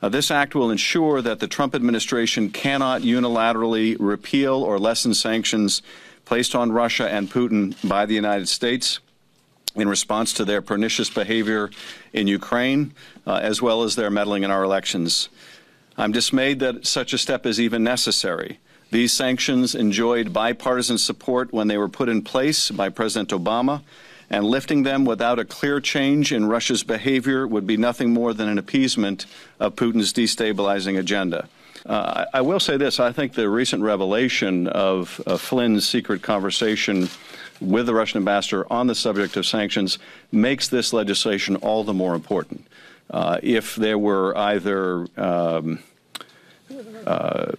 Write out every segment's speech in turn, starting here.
Uh, this act will ensure that the Trump administration cannot unilaterally repeal or lessen sanctions placed on Russia and Putin by the United States in response to their pernicious behavior in Ukraine, uh, as well as their meddling in our elections. I'm dismayed that such a step is even necessary. These sanctions enjoyed bipartisan support when they were put in place by President Obama, and lifting them without a clear change in Russia's behavior would be nothing more than an appeasement of Putin's destabilizing agenda. Uh, I, I, will say this I think the recent revelation of uh, Flynn's secret conversation with the Russian ambassador on the subject of sanctions makes this legislation all the more important. Uh, if there were either um, uh,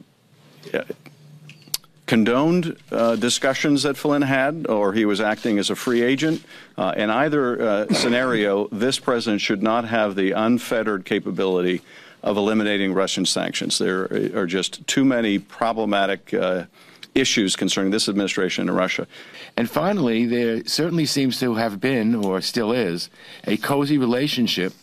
condoned uh, discussions that Flynn had, or he was acting as a free agent. Uh, in either uh, scenario, this president should not have the unfettered capability of eliminating Russian sanctions. There are just too many problematic uh, issues concerning this administration in Russia. And finally, there certainly seems to have been, or still is, a cozy relationship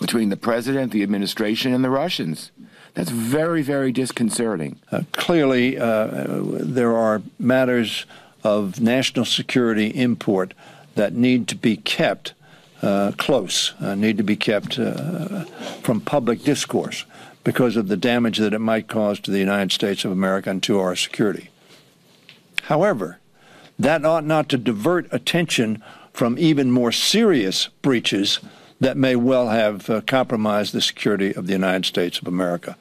between the president, the administration, and the Russians. That's very, very disconcerting. Uh, clearly, uh, there are matters of national security import that need to be kept uh, close, uh, need to be kept uh, from public discourse because of the damage that it might cause to the United States of America and to our security. However, that ought not to divert attention from even more serious breaches that may well have uh, compromised the security of the United States of America.